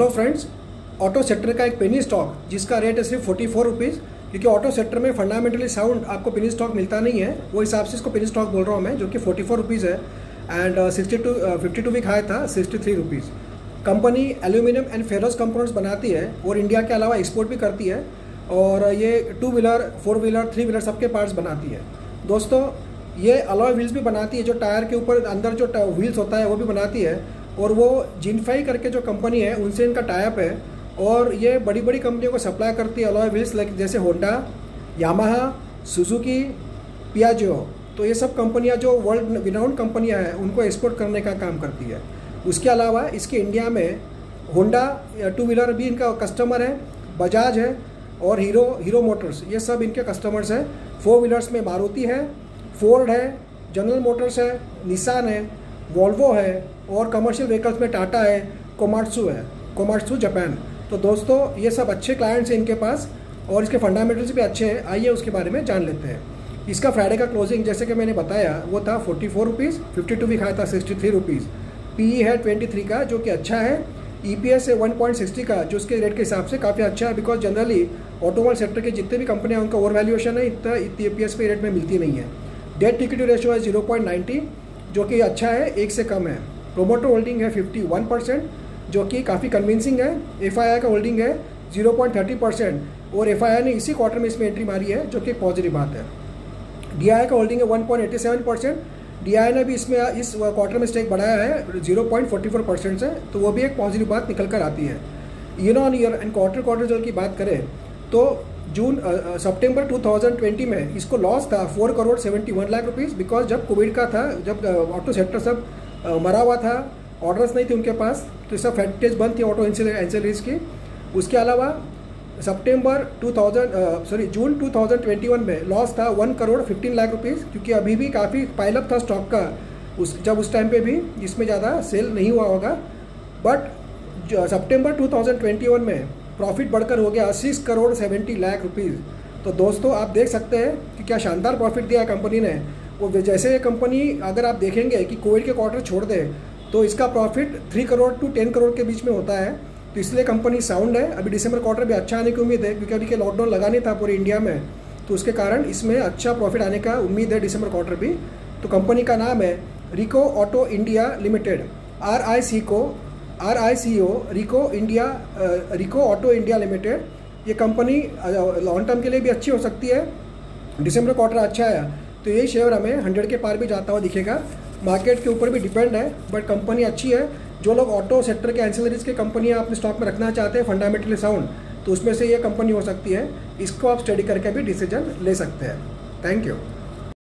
Hello friends auto sector का एक penny stock जिसका रेट है सिर्फ़ फोर्टी फोर रुपीज़ क्योंकि ऑटो सेक्टर में फंडामेंटली साउंड आपको पेनी स्टॉक मिलता नहीं है, वो हिसाब से इसको पेनी स्टॉक बोल रहा हूँ मैं, जो कि फोर्टी फोर रुपीज़ है and sixty two fifty two week high था sixty three rupees company aluminium and ferrous components बनाती है, और इंडिया के अलावा एक्सपोर्ट भी करती है, और ये two wheeler four wheeler three wheeler सबके पार्ट्स बनाती है. दोस्तों, ये अलॉय व्हील्स भी बनाती है, जो टायर के ऊपर अंदर जो व्हील्स होता है, वो भी बनाती है और वो जिनफाई करके जो कंपनी है, उनसे इनका टाइप है। और ये बड़ी बड़ी कंपनियों को सप्लाई करती है अलॉय व्हील्स लाइक जैसे होंडा यामाहा सुजुकी पियाजो तो ये सब कंपनियाँ जो वर्ल्ड विनाउंड कंपनियाँ हैं, उनको एक्सपोर्ट करने का काम करती है। उसके अलावा इसके इंडिया में होंडा टू व्हीलर भी इनका कस्टमर है बजाज है, और हीरो हीरो मोटर्स ये सब इनके कस्टमर्स हैं। फोर व्हीलर्स में मारुति है फोर्ड है जनरल मोटर्स है निशान है वॉल्वो है और कमर्शियल व्हीकल्स में टाटा है कोमाट्सू है कोमाट्सू जापान तो दोस्तों, ये सब अच्छे क्लाइंट्स हैं इनके पास और इसके फंडामेंटल्स भी अच्छे हैं। आइए उसके बारे में जान लेते हैं। इसका फ्राइडे का क्लोजिंग जैसे कि मैंने बताया, वो था forty four rupees fifty two भी खाया था सिक्सटी थ्री रुपीज़ पी है ट्वेंटी थ्री का, जो कि अच्छा है। ई पी एस है वन पॉइंट सिक्सटी का, जो उसके रेट के हिसाब से काफ़ी अच्छा है बिकॉज़ जनरली ऑटोमोबाइल सेक्टर के जितने भी कंपनियाँ उनका ओवर वैल्यूएशन है, इतना ई पी एस पे रेट में मिलती नहीं है। डेट टिकट रेशियो है ज़ीरो पॉइंट नाइन्टी जो कि अच्छा है, एक से कम है। प्रोमोटर होल्डिंग है फिफ्टी वन परसेंट जो कि काफ़ी कन्विंसिंग है। एफ़ आई आई का होल्डिंग है ज़ीरो पॉइंट थर्टी परसेंट और एफ़ आई आई ने इसी क्वार्टर में इसमें एंट्री मारी है, जो कि पॉजिटिव बात है। डी आई का होल्डिंग है one point eighty seven percent D ने भी इसमें, इस क्वार्टर में स्टेक बढ़ाया है zero point forty four percent से तो वो भी एक पॉजिटिव बात निकल कर आती है। Year on year and quarter quarter जो की बात करें तो जून सितंबर 2020 में इसको लॉस था four crore seventy one lakh rupees because जब कोविड का था, जब ऑटो सेक्टर सब मरा हुआ था ऑर्डर्स नहीं थे उनके पास तो सब फैक्ट्रीज बंद थी ऑटो एंसिलरीज की। उसके अलावा सितंबर 2000 सॉरी जून 2021 में लॉस था वन करोड़ 15 लाख रुपीज़ क्योंकि अभी भी काफ़ी पाइलअप था स्टॉक का। उस, जब उस टाइम पे भी इसमें ज़्यादा सेल नहीं हुआ होगा। बट सितंबर 2021 में प्रॉफिट बढ़कर हो गया six crore seventy lakh rupees. तो दोस्तों, आप देख सकते हैं कि क्या शानदार प्रॉफिट दिया है कंपनी ने। वो जैसे ये कंपनी, अगर आप देखेंगे कि कोविड के क्वार्टर छोड़ दे तो इसका profit three crore to ten crore के बीच में होता है। तो इसलिए कंपनी साउंड है। अभी दिसंबर क्वार्टर भी अच्छा आने की उम्मीद है, क्योंकि अभी के लॉकडाउन लगा नहीं था पूरे इंडिया में। तो उसके कारण इसमें अच्छा प्रॉफिट आने का उम्मीद है दिसंबर क्वार्टर भी। तो कंपनी का नाम है Rico auto India limited R I C O R I C O Rico India Rico auto India limited ये कंपनी लॉन्ग टर्म के लिए भी अच्छी हो सकती है। दिसंबर क्वार्टर अच्छा है। तो ये शेयर हमें हंड्रेड के पार भी जाता हुआ दिखेगा। मार्केट के ऊपर भी डिपेंड है बट कंपनी अच्छी है। जो लोग ऑटो सेक्टर के एंसिलरीज के कंपनियाँ अपने स्टॉक में रखना चाहते हैं फंडामेंटली साउंड तो उसमें से ये कंपनी हो सकती है। इसको आप स्टडी करके भी डिसीज़न ले सकते हैं। Thank you